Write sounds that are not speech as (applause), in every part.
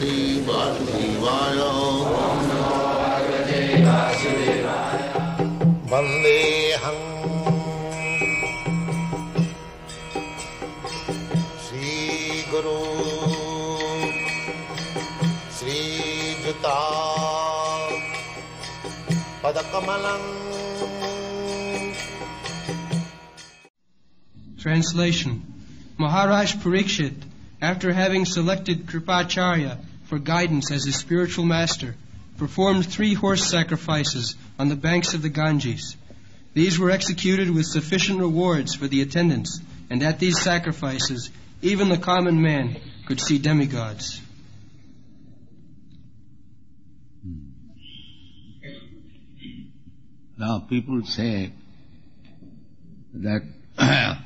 भगवते वासुदेवाय वन्देऽहम् श्रीगुरु श्रीयुता पदकमलम् Translation Maharaj Parikshit, after having selected Kripacharya for guidance as his spiritual master, performed three horse sacrifices on the banks of the Ganges. These were executed with sufficient rewards for the attendants, and at these sacrifices, even the common man could see demigods. Hmm. Now people say that (clears throat)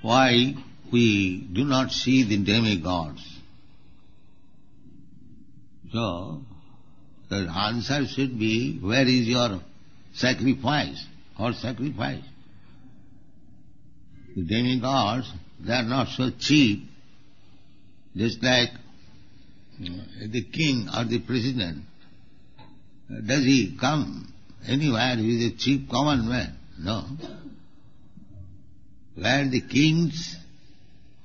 why we do not see the demigods. So, the answer should be, where is your sacrifice or sacrifice? The demigods, they are not so cheap, just like uh, the king or the president. Does he come anywhere with a cheap common man? No. Where the kings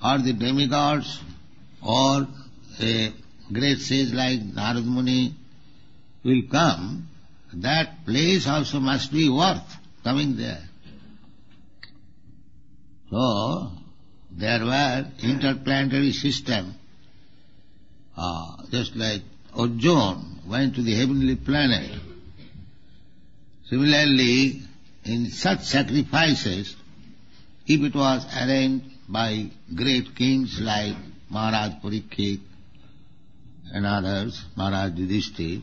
or the demigods or a great sage like Narad Muni will come, that place also must be worth coming there. So, there were interplanetary system, uh, just like Arjun went to the heavenly planet. Similarly, in such sacrifices, if it was arranged by great kings like Maharaj Parikshit and others, Maharaj Yudhishthir,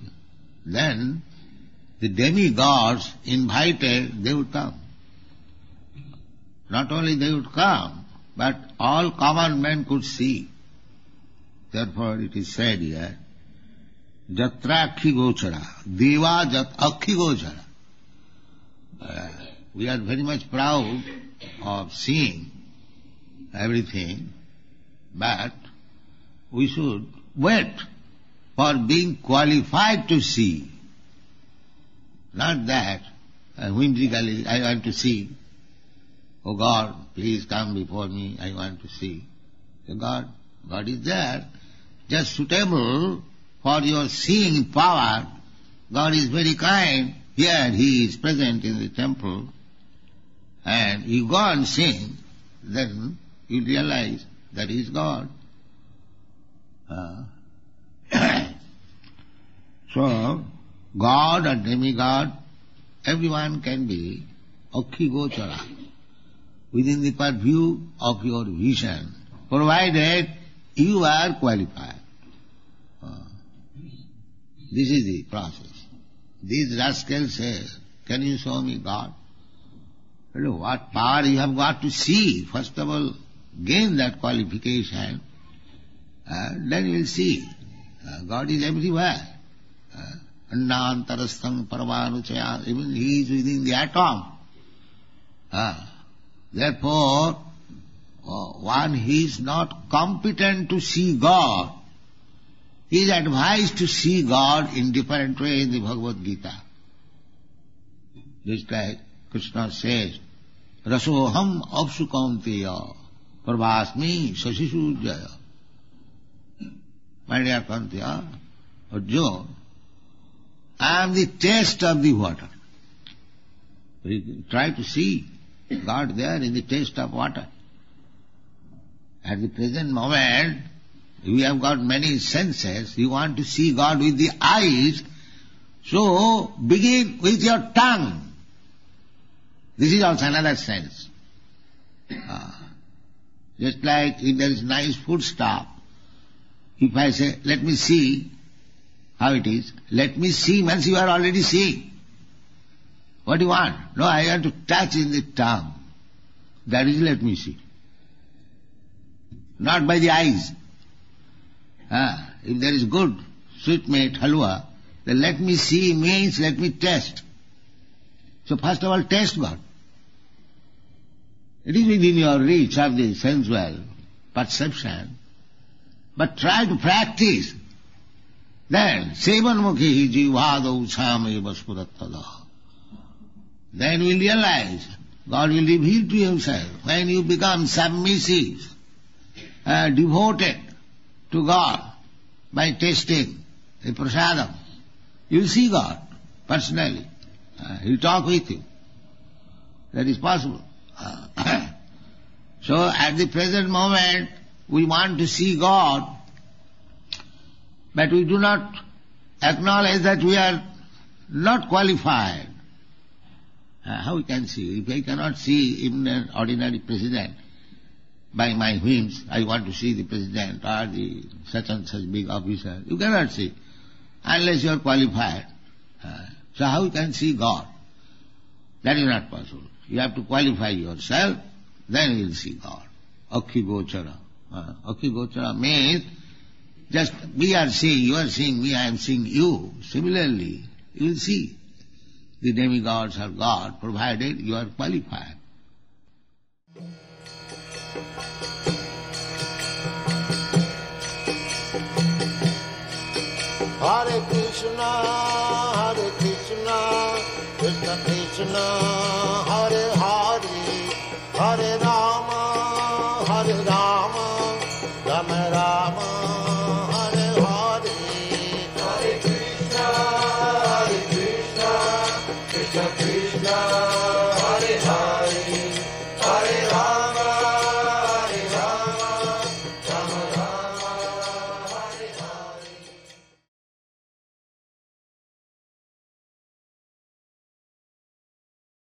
then the demigods invited, they would come. Not only they would come, but all common men could see. Therefore it is said here, Jatra Gochara, Deva Jat Akhi Gochara. Uh, we are very much proud of seeing everything, but we should wait for being qualified to see. Not that uh, whimsically I want to see. Oh God, please come before me, I want to see. God, God is there, just suitable for your seeing power. God is very kind. Here He is present in the temple. And you go and sing, then you realize that He is God. Uh, so, God or demigod, everyone can be Akhi Gochara, within the purview of your vision, provided you are qualified. Uh, this is the process. These rascals say, can you show me God? Well, what power you have got to see, first of all, gain that qualification, uh, then you will see. Uh, God is everywhere. Uh, Annantarastham paramanuchaya, even He is within the atom. Uh, therefore, uh, one who is not competent to see God, he is advised to see God in different way in the Bhagavad Gita. Just like Krishna says, Rasoham apsukanteya prabhasmi sasisujaya. My dear Kantya, Arjuna, I am the taste of the water. We try to see God there in the taste of water. At the present moment, we have got many senses. You want to see God with the eyes, so begin with your tongue. This is also another sense. Uh, just like if there is nice food stuff, if I say, let me see how it is, let me see means you are already seeing. What do you want? No, I want to touch in the tongue. That is let me see. Not by the eyes. Ah, if there is good sweet sweetmeat, halwa, then let me see means let me taste. So first of all, taste God. It is within your reach of the sensual perception, but try to practice Then, Sevanmukhi jivadau chame vaspurattada. Then will realize God will reveal to himself when you become submissive, uh, devoted to God by tasting the prasadam. You see God personally. Uh, He'll talk with you. That is possible. Uh, (coughs) so at the present moment, we want to see God, but we do not acknowledge that we are not qualified. Uh, how we can see? If I cannot see even an ordinary president by my whims, I want to see the president or the such and such big officer. You cannot see unless you are qualified. Uh, so how you can see God? That is not possible. You have to qualify yourself, then you will see God. Akhi Gochara. Uh, Akhi Gochara means just we are seeing, you are seeing me, I am seeing you. Similarly, you will see the demigods are God, provided you are qualified. Hare Krishna, Hare Krishna, Krishna Krishna, Hare Hare, Hare Rama, Hare Rama, Rama Rama.